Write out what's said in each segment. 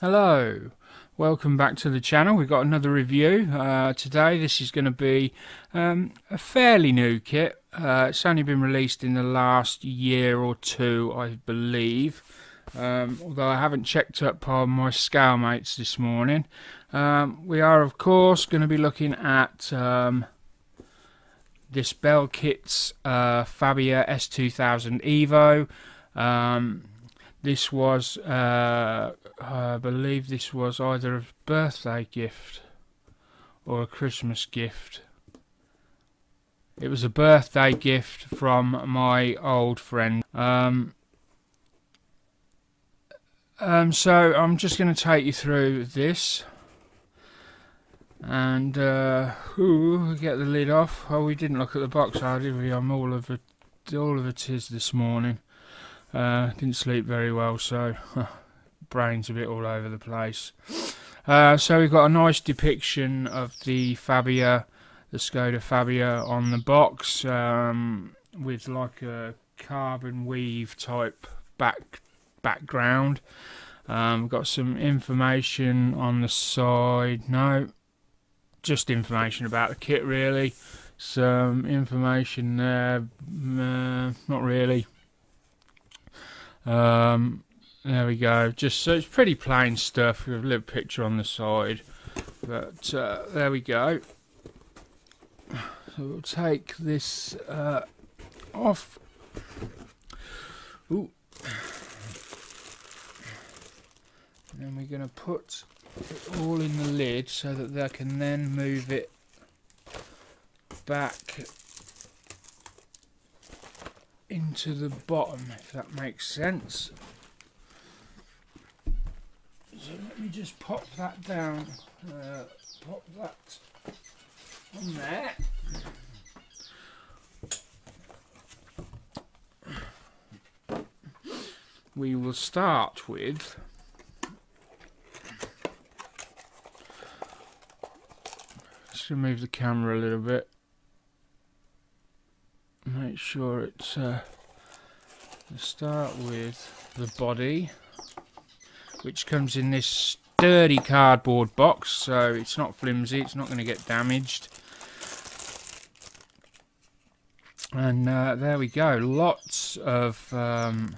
Hello, welcome back to the channel. We've got another review uh, today. This is going to be um, a fairly new kit. Uh, it's only been released in the last year or two, I believe. Um, although I haven't checked up on my Scalemates this morning. Um, we are, of course, going to be looking at um, this Belkits uh, Fabia S2000 Evo. This was, uh, I believe this was either a birthday gift or a Christmas gift. It was a birthday gift from my old friend. Um, um, so I'm just going to take you through this. And, uh, ooh, get the lid off. Oh, we didn't look at the box, did we? I'm all of it, all of it is this morning. Uh, didn't sleep very well, so brain's a bit all over the place. Uh, so we've got a nice depiction of the Fabia, the Skoda Fabia on the box, um, with like a carbon weave type back background. Um, we've got some information on the side. No, just information about the kit really. Some information there, uh, not really. Um, there we go. Just so it's pretty plain stuff with a little picture on the side. But uh, there we go. So we'll take this uh, off. Ooh. And then we're going to put it all in the lid so that they can then move it back into the bottom, if that makes sense. So let me just pop that down, uh, pop that on there. We will start with just move the camera a little bit make sure it's uh, start with the body which comes in this sturdy cardboard box so it's not flimsy it's not going to get damaged. And uh, there we go lots of um,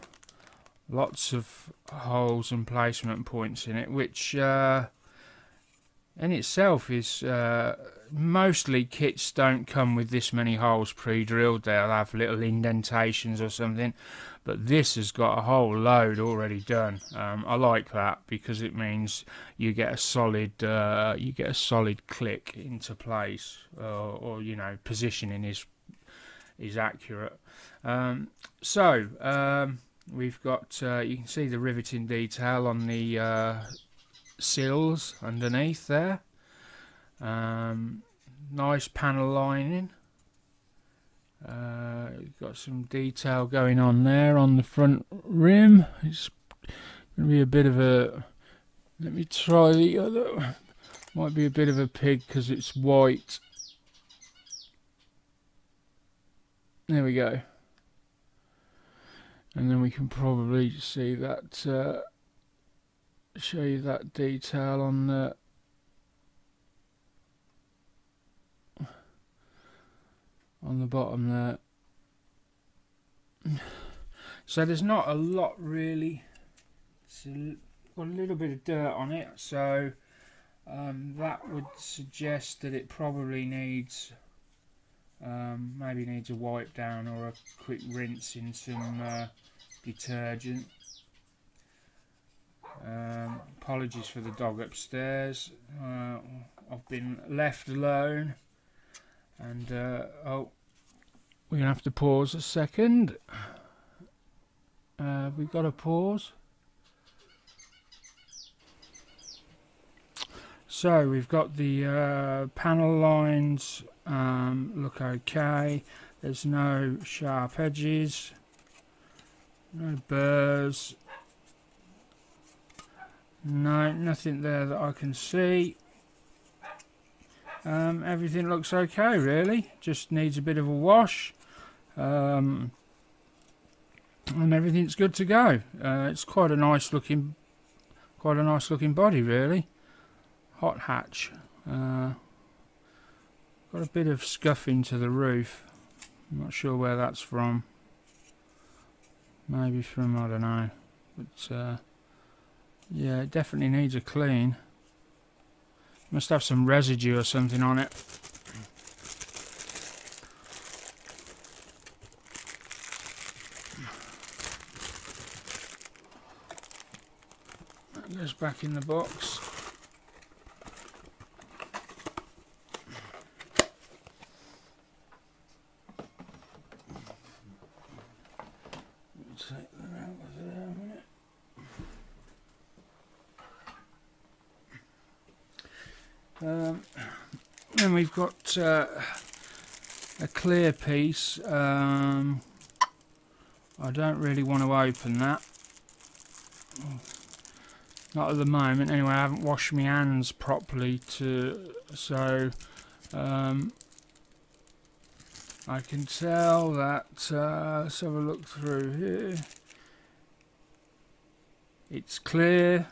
lots of holes and placement points in it which uh, in itself is uh, mostly kits don't come with this many holes pre-drilled. They'll have little indentations or something. But this has got a whole load already done. Um, I like that because it means you get a solid uh, you get a solid click into place or, or you know positioning is is accurate. Um, so um, we've got uh, you can see the riveting detail on the uh, sills underneath there um, nice panel lining. Uh, got some detail going on there on the front rim. It's going to be a bit of a. Let me try the other. Might be a bit of a pig because it's white. There we go. And then we can probably see that. Uh, show you that detail on the on the bottom there. So there's not a lot really. It's a, got a little bit of dirt on it, so um, that would suggest that it probably needs um, maybe needs a wipe down or a quick rinse in some uh, detergent. Um, apologies for the dog upstairs. Uh, I've been left alone and uh, oh we're gonna have to pause a second. Uh, we've got to pause. So we've got the uh, panel lines um, look okay. There's no sharp edges no burrs. No nothing there that I can see um, everything looks okay really just needs a bit of a wash um, and everything's good to go uh, it's quite a nice looking quite a nice looking body really. Hot hatch. Uh, got a bit of scuffing to the roof. I'm not sure where that's from. Maybe from, I don't know. But uh, yeah, it definitely needs a clean. Must have some residue or something on it. That goes back in the box. Take that out of there a minute. Um, then we've got uh, a clear piece. Um, I don't really want to open that. Not at the moment. Anyway, I haven't washed my hands properly to so um, I can tell that. Uh, let's have a look through here. It's clear.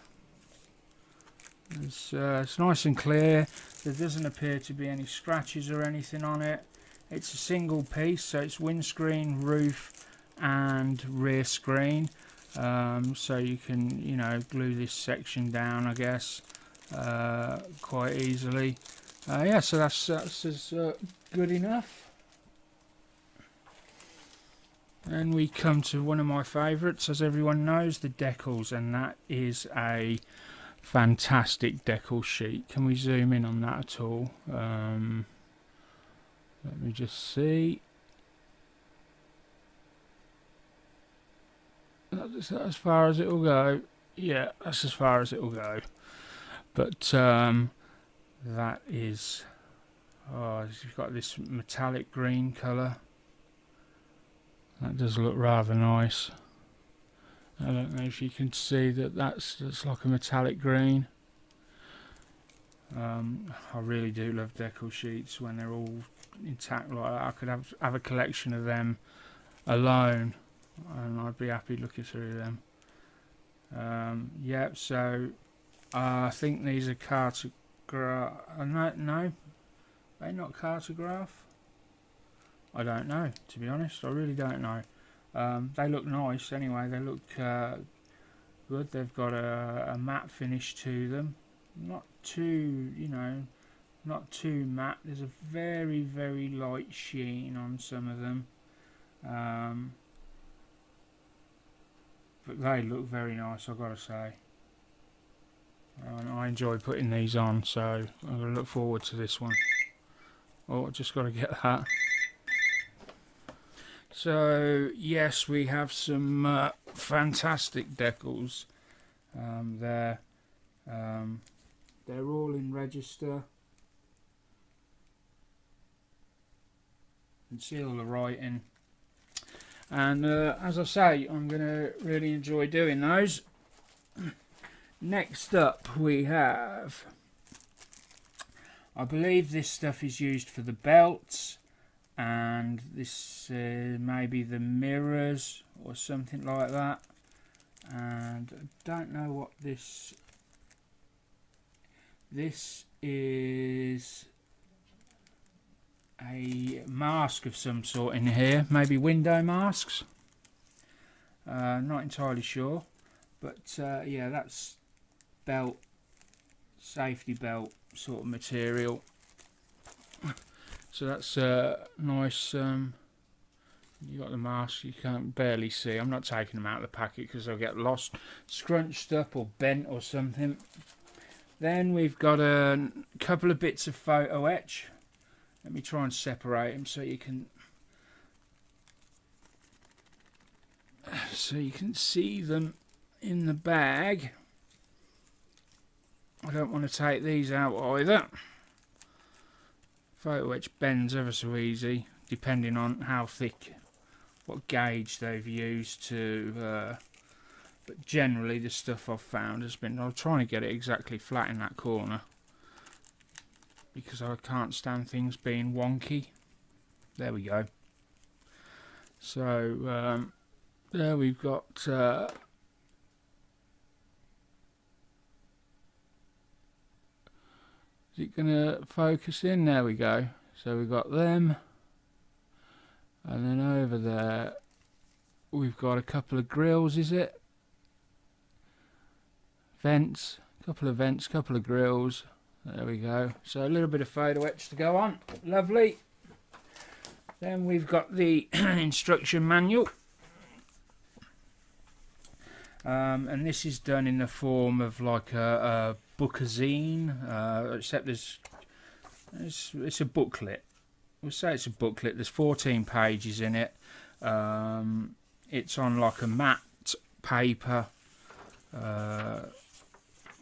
It's, uh, it's nice and clear. There doesn't appear to be any scratches or anything on it. It's a single piece, so it's windscreen, roof, and rear screen. Um, so you can, you know, glue this section down, I guess, uh, quite easily. Uh, yeah, so that's that's uh, good enough. And we come to one of my favourites, as everyone knows, the decals, and that is a fantastic decal sheet. Can we zoom in on that at all? Um, let me just see. That's as far as it will go. Yeah, that's as far as it will go. But um, that is. Oh, you've got this metallic green colour. That does look rather nice. I don't know if you can see that that's, that's like a metallic green. Um, I really do love decal sheets when they're all intact like. I could have, have a collection of them alone and I'd be happy looking through them. Um, yep, so uh, I think these are Cartograf. Uh, no, no, they not Cartograf. I don't know, to be honest. I really don't know. Um, they look nice anyway. They look uh, good. They've got a, a matte finish to them. Not too, you know, not too matte. There's a very, very light sheen on some of them. Um, but they look very nice, I've got to say. And I enjoy putting these on, so I'm going to look forward to this one. Oh, I just got to get that. So, yes, we have some uh, fantastic decals um, there. Um, they're all in register. Can see all the writing and uh, as I say I'm gonna really enjoy doing those next up we have I believe this stuff is used for the belts and this uh, maybe the mirrors or something like that and I don't know what this this is a mask of some sort in here, maybe window masks. Uh, not entirely sure, but uh, yeah, that's belt, safety belt sort of material. So that's a nice. Um, you got the mask, you can't barely see. I'm not taking them out of the packet because they'll get lost, scrunched up, or bent or something. Then we've got a couple of bits of photo etch let me try and separate them so you can so you can see them in the bag. I don't want to take these out either. Photo etch bends ever so easy depending on how thick, what gauge they've used to uh, but generally the stuff I've found has been, I'm trying to get it exactly flat in that corner because I can't stand things being wonky. There we go. So um, there we've got uh, Is it going to focus in? There we go. So we've got them. And then over there, we've got a couple of grills, is it? Vents, A couple of vents, A couple of grills. There we go. So a little bit of photo etch to go on. Lovely. Then we've got the instruction manual. Um, and this is done in the form of like a, a bookazine, uh, except there's it's, it's a booklet. We'll say it's a booklet. There's 14 pages in it. Um, it's on like a matte paper, uh,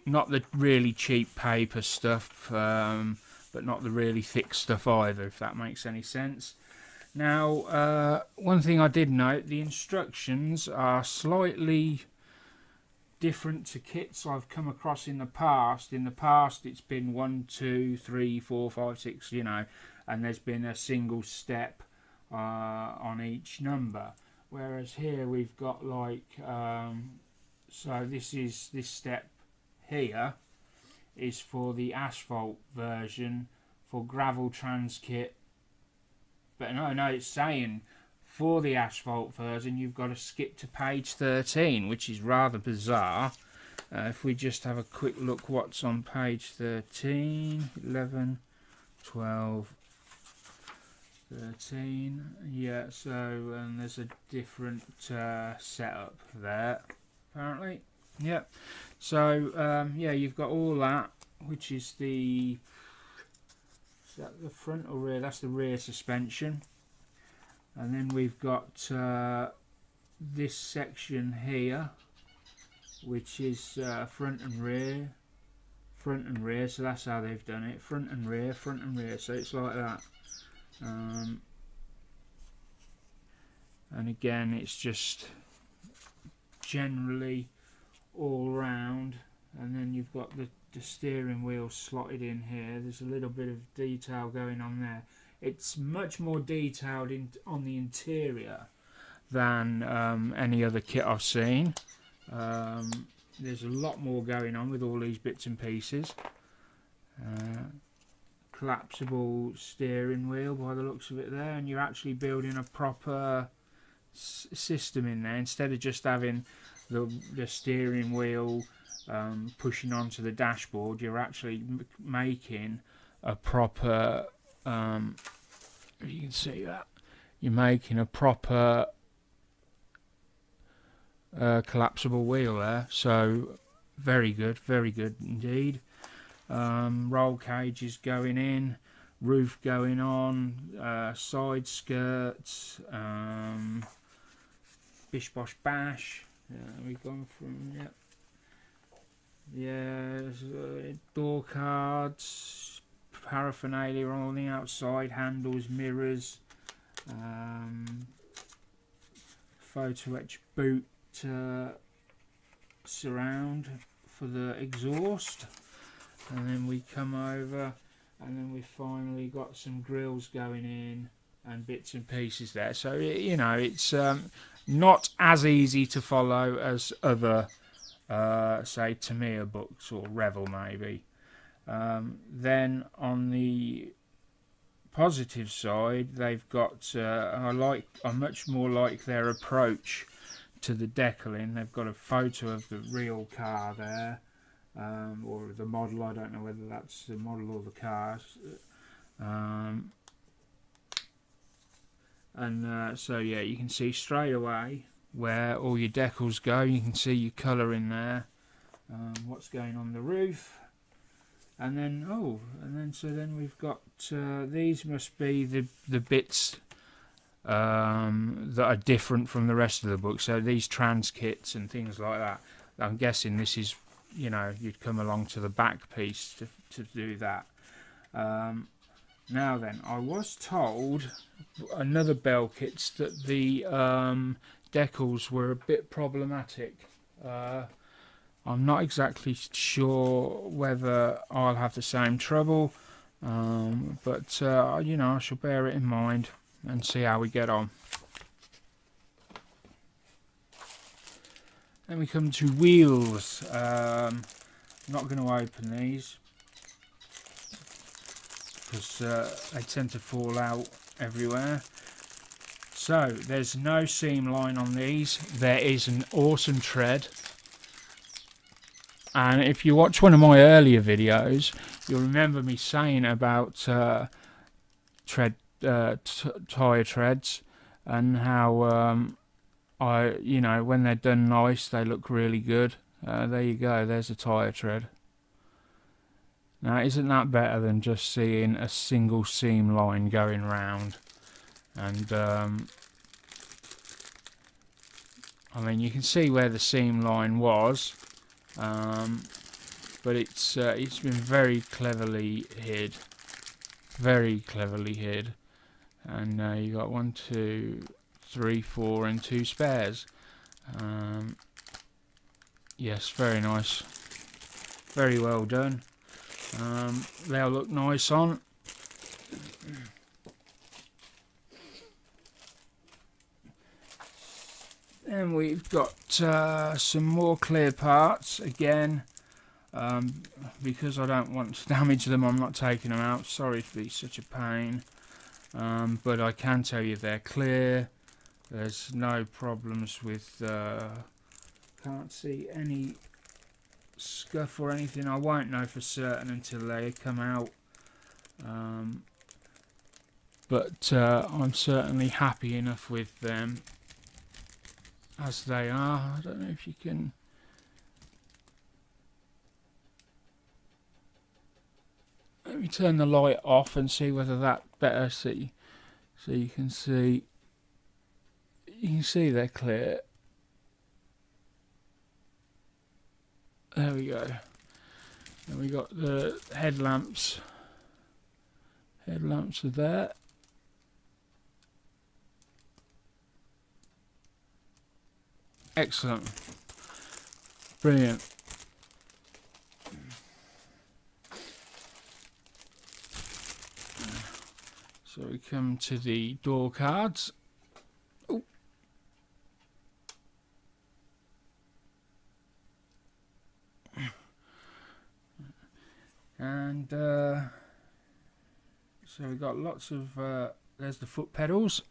not the really cheap paper stuff, um, but not the really thick stuff either. If that makes any sense. Now, uh, one thing I did note: the instructions are slightly different to kits I've come across in the past. In the past, it's been one, two, three, four, five, six, you know, and there's been a single step uh, on each number. Whereas here we've got like, um, so this is this step here is for the asphalt version for gravel trans kit. But no, no, it's saying for the asphalt version, you've got to skip to page 13, which is rather bizarre. Uh, if we just have a quick look what's on page 13, 11, 12, 13. Yeah, so um, there's a different uh, setup there, apparently. Yep. So, um, yeah, you've got all that, which is the... Is that the front or rear? That's the rear suspension and then we've got uh, this section here which is uh, front and rear front and rear. So that's how they've done it. Front and rear front and rear. So it's like that. Um, and again it's just generally all round. And then you've got the, the steering wheel slotted in here. There's a little bit of detail going on there it's much more detailed in, on the interior than um, any other kit I've seen. Um, there's a lot more going on with all these bits and pieces. Uh, collapsible steering wheel by the looks of it there and you're actually building a proper system in there instead of just having the, the steering wheel um, pushing onto the dashboard you're actually making a proper um, you can see that. You're making a proper uh, collapsible wheel there. So very good very good indeed. Um, roll cages going in roof going on uh, side skirts um, bish bosh bash. Yeah, we've gone from yep. Yeah uh, door cards paraphernalia on the outside, handles, mirrors, um, photo etch boot uh, surround for the exhaust. And then we come over and then we finally got some grills going in and bits and pieces there. So you know it's um, not as easy to follow as other uh, say Tamiya books or Revell maybe um, then on the positive side, they've got uh, I like I much more like their approach to the decaling. They've got a photo of the real car there, um, or the model. I don't know whether that's the model or the car. Um, and uh, so yeah, you can see straight away where all your decals go. You can see your colour in there. Um, what's going on the roof and then oh and then so then we've got uh, these must be the the bits um, that are different from the rest of the book. So these trans kits and things like that. I'm guessing this is you know you'd come along to the back piece to, to do that. Um, now then I was told another Belkits that the um, decals were a bit problematic. Uh, I'm not exactly sure whether I'll have the same trouble, um, but uh, you know I shall bear it in mind and see how we get on. Then we come to wheels. Um, I'm not going to open these. because uh, they tend to fall out everywhere. So there's no seam line on these. There is an awesome tread. And if you watch one of my earlier videos, you'll remember me saying about uh, tread uh, tire treads and how um, I, you know, when they're done nice, they look really good. Uh, there you go. There's a tire tread. Now, isn't that better than just seeing a single seam line going round? And um, I mean, you can see where the seam line was, um, but it's uh, it's been very cleverly hid, very cleverly hid. And uh, you got one, two, three, four, and two spares. Um, yes, very nice, very well done. Um, they'll look nice on. We've got uh, some more clear parts again. Um, because I don't want to damage them, I'm not taking them out. Sorry to be such a pain. Um, but I can tell you they're clear. There's no problems with... Uh, can't see any scuff or anything. I won't know for certain until they come out. Um, but uh, I'm certainly happy enough with them as they are. I don't know if you can... Let me turn the light off and see whether that better see. So you can see, you can see they're clear. There we go. And we got the headlamps. Headlamps are there. Excellent. Brilliant. So we come to the door cards. Ooh. And uh, so we've got lots of, uh, there's the foot pedals.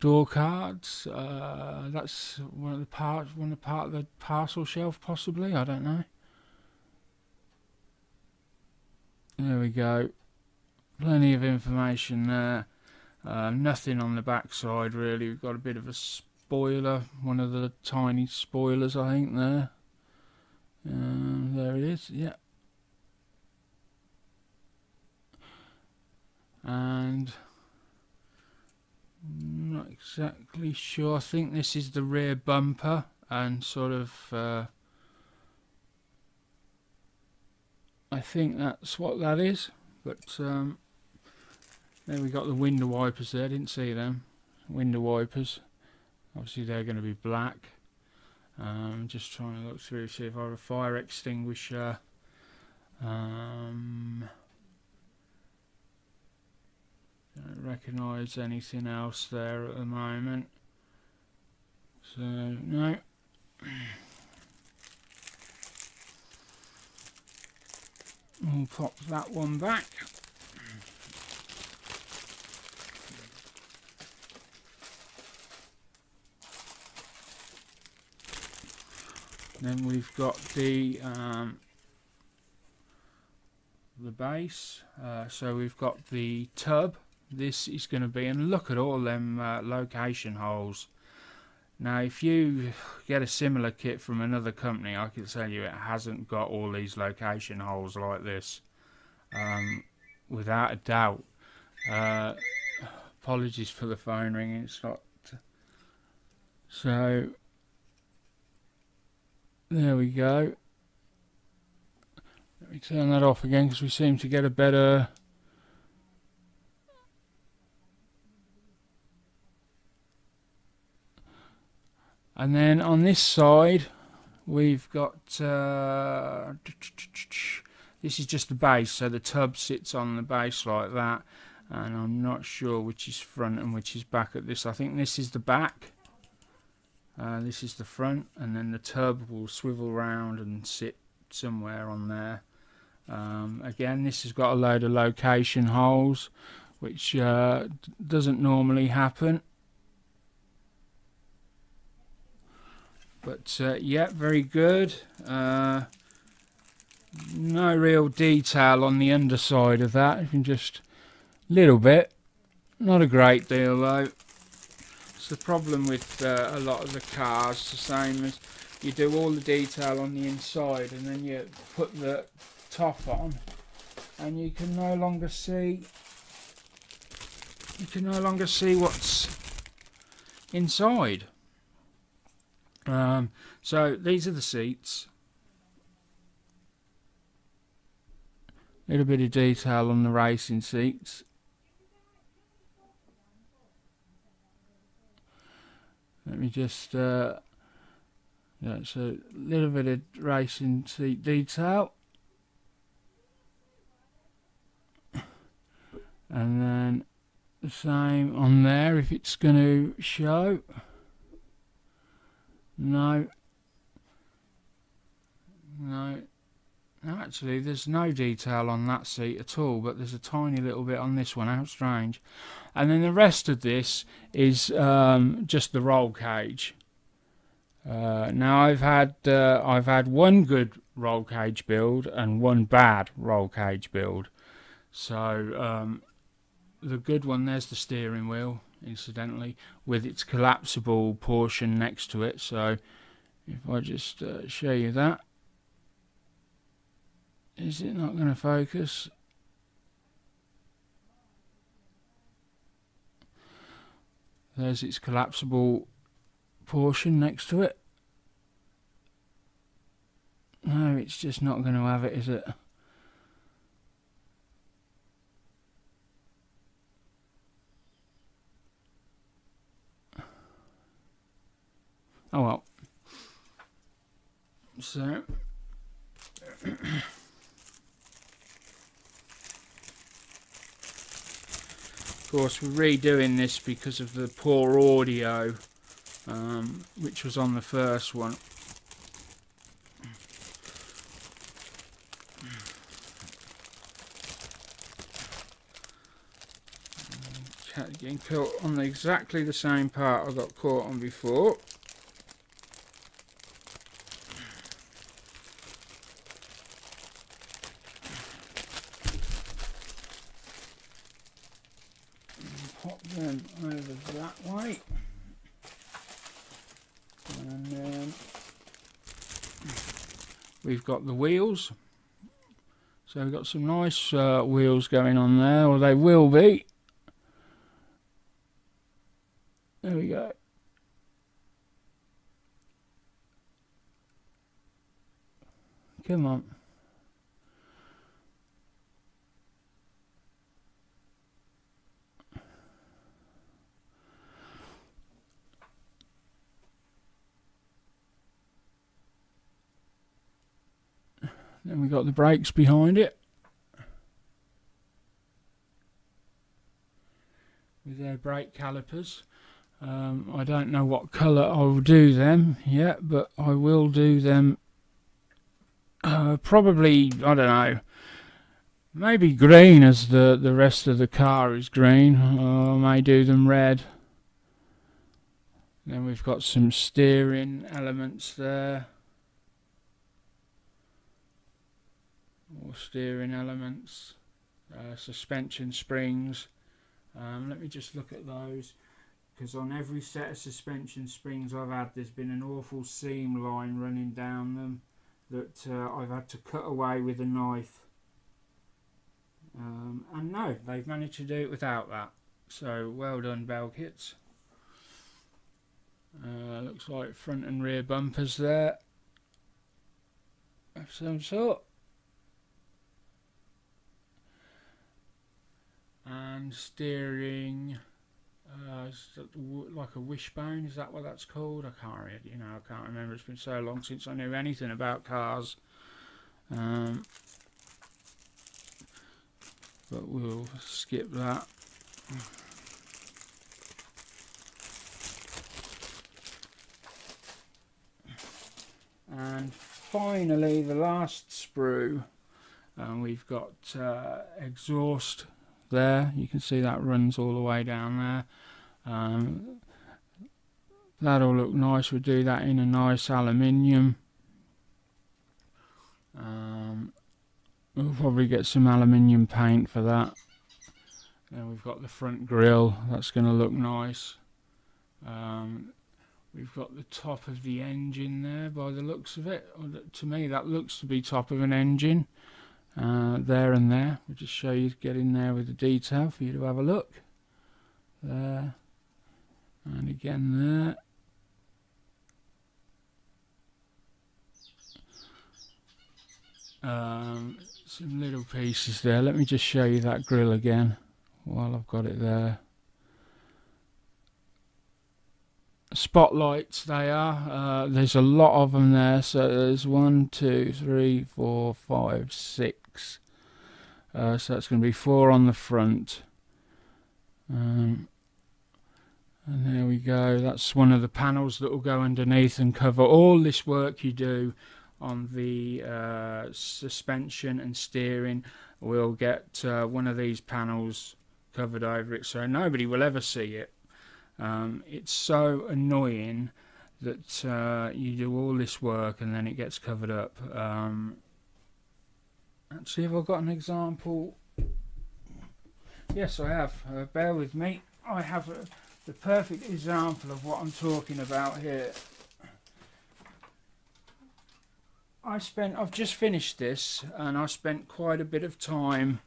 Door cards. Uh, that's one of the parts, one of the part of the parcel shelf, possibly. I don't know. There we go. Plenty of information there. Uh, nothing on the back side really. We've got a bit of a spoiler, one of the tiny spoilers, I think there. Um, there it is. Yeah. And not exactly sure. I think this is the rear bumper and sort of uh, I think that's what that is but um, there we got the window wipers there. Didn't see them. Window wipers. Obviously they're going to be black. Um, just trying to look through see if I have a fire extinguisher. Um, don't recognise anything else there at the moment. So, no. We'll pop that one back. Then we've got the um, the base. Uh, so we've got the tub this is going to be and look at all them uh, location holes. Now if you get a similar kit from another company I can tell you it hasn't got all these location holes like this um, without a doubt. Uh, apologies for the phone ringing it's not so there we go. Let me turn that off again because we seem to get a better And then on this side, we've got uh, this is just the base, so the tub sits on the base like that. And I'm not sure which is front and which is back at this. I think this is the back. Uh, this is the front, and then the tub will swivel round and sit somewhere on there. Um, again, this has got a load of location holes, which uh, doesn't normally happen. But uh, yeah, very good. Uh, no real detail on the underside of that. You can just little bit, not a great deal though. It's the problem with uh, a lot of the cars. The same as you do all the detail on the inside, and then you put the top on, and you can no longer see. You can no longer see what's inside. Um, so these are the seats. A little bit of detail on the racing seats. Let me just, uh, yeah, so a little bit of racing seat detail. And then the same on there if it's going to show. No. No. Actually, there's no detail on that seat at all, but there's a tiny little bit on this one. How strange. And then the rest of this is um, just the roll cage. Uh, now I've had uh, I've had one good roll cage build and one bad roll cage build. So um, the good one there's the steering wheel incidentally, with its collapsible portion next to it. So if I just uh, show you that, is it not going to focus? There's its collapsible portion next to it. No, it's just not going to have it, is it? Oh well. So. of course, we're redoing this because of the poor audio, um, which was on the first one. Getting caught on exactly the same part I got caught on before. we've got the wheels. So we've got some nice uh, wheels going on there, or they will be. There we go. Come on. Then we got the brakes behind it. With their brake calipers. Um, I don't know what colour I will do them yet, but I will do them uh, probably, I don't know, maybe green as the, the rest of the car is green. I may do them red. Then we've got some steering elements there. More steering elements, uh, suspension springs. Um, let me just look at those because on every set of suspension springs I've had there's been an awful seam line running down them that uh, I've had to cut away with a knife. Um, and no, they've managed to do it without that. So well done Belkits. Uh, looks like front and rear bumpers there of some sort. And steering uh, like a wishbone is that what that's called? I can't really you know I can't remember. It's been so long since I knew anything about cars. Um, but we'll skip that. And finally, the last sprue, and we've got uh, exhaust there. You can see that runs all the way down there. Um, that'll look nice. We'll do that in a nice aluminium. Um, we'll probably get some aluminium paint for that. Then we've got the front grille. That's going to look nice. Um, we've got the top of the engine there by the looks of it. To me, that looks to be top of an engine. Uh, there and there. We'll just show you, get in there with the detail for you to have a look. There. And again there. Um, some little pieces there. Let me just show you that grill again while I've got it there. Spotlights they are. Uh, there's a lot of them there. So there's one, two, three, four, five, six. Uh, so that's going to be four on the front. Um, and there we go. That's one of the panels that will go underneath and cover all this work you do on the uh, suspension and steering. We'll get uh, one of these panels covered over it so nobody will ever see it. Um, it's so annoying that uh, you do all this work and then it gets covered up. Um, actually, have I got an example? Yes, I have. Uh, bear with me. I have a, the perfect example of what I'm talking about here. I spent, I've just finished this and I spent quite a bit of time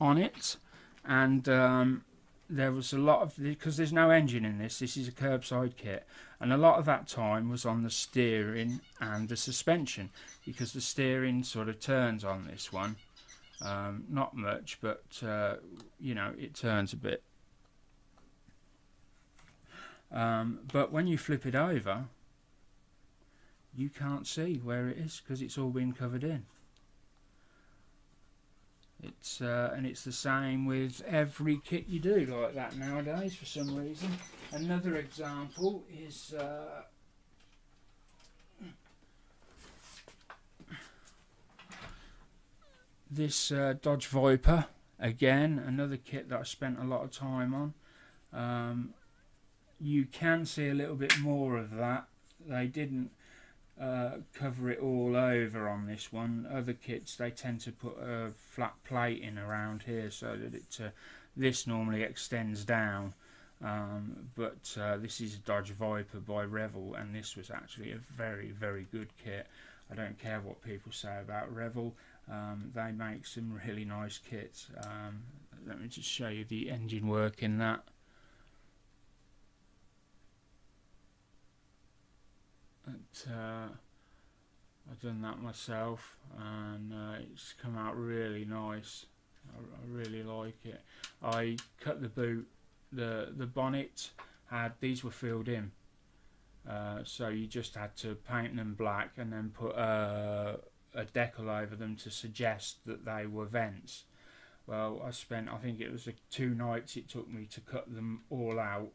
on it and um, there was a lot of, because there's no engine in this, this is a curbside kit and a lot of that time was on the steering and the suspension because the steering sort of turns on this one. Um, not much, but uh, you know, it turns a bit. Um, but when you flip it over, you can't see where it is because it's all been covered in. It's uh, and it's the same with every kit you do like that nowadays for some reason. Another example is uh, this uh, Dodge Viper again another kit that I spent a lot of time on um, you can see a little bit more of that they didn't uh, cover it all over on this one. Other kits they tend to put a flat plate in around here so that it uh, this normally extends down. Um, but uh, this is a Dodge Viper by Revell and this was actually a very very good kit. I don't care what people say about Revell. Um, they make some really nice kits. Um, let me just show you the engine work in that. But, uh, I've done that myself and uh, it's come out really nice. I, I, really like it. I cut the boot, the the bonnet had these were filled in, uh, so you just had to paint them black and then put a, a decal over them to suggest that they were vents. Well, I spent I think it was two nights it took me to cut them all out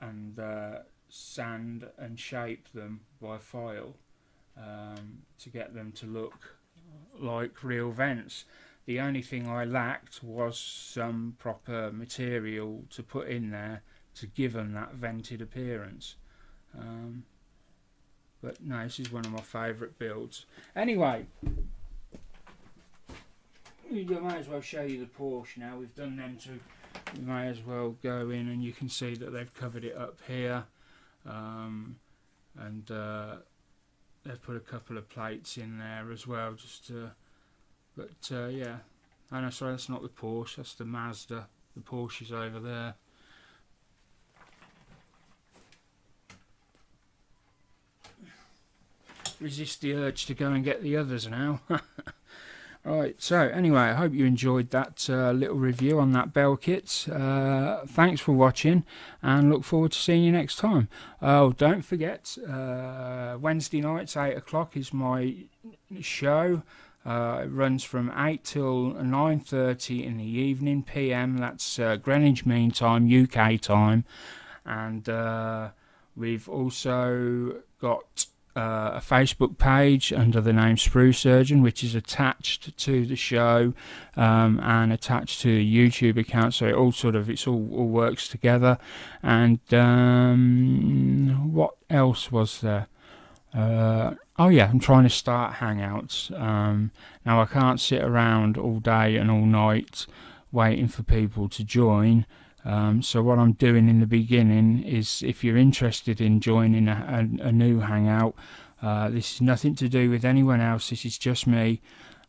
and uh, sand and shape them by file um, to get them to look like real vents. The only thing I lacked was some proper material to put in there to give them that vented appearance. Um, but no, this is one of my favourite builds. Anyway, we may as well show you the Porsche now. We've done them to. We may as well go in and you can see that they've covered it up here um, and uh, they've put a couple of plates in there as well just to but uh, yeah. Oh no sorry that's not the Porsche that's the Mazda. The Porsche is over there. Resist the urge to go and get the others now Right, so anyway, I hope you enjoyed that uh, little review on that bell kit. Uh, thanks for watching and look forward to seeing you next time. Oh, don't forget, uh, Wednesday nights, 8 o'clock is my show. Uh, it runs from 8 till 9.30 in the evening, PM, that's uh, Greenwich Mean Time, UK time. And uh, we've also got uh, a Facebook page under the name Sprue Surgeon, which is attached to the show um, and attached to the YouTube account. So it all sort of it's all, all works together. And um, what else was there? Uh, oh yeah, I'm trying to start Hangouts. Um, now I can't sit around all day and all night waiting for people to join. Um, so what I'm doing in the beginning is, if you're interested in joining a, a, a new Hangout, uh, this is nothing to do with anyone else. This is just me.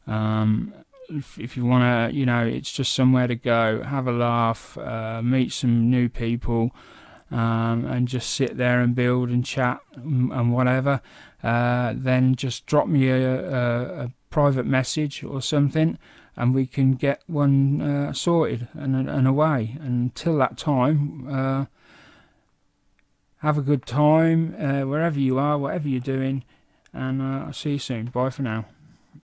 Um, if, if, you want to, you know, it's just somewhere to go, have a laugh, uh, meet some new people, um, and just sit there and build and chat and, and whatever. Uh, then just drop me a, a, a private message or something and we can get one uh, sorted and, and away. And until that time, uh, have a good time uh, wherever you are, whatever you're doing, and uh, I'll see you soon. Bye for now.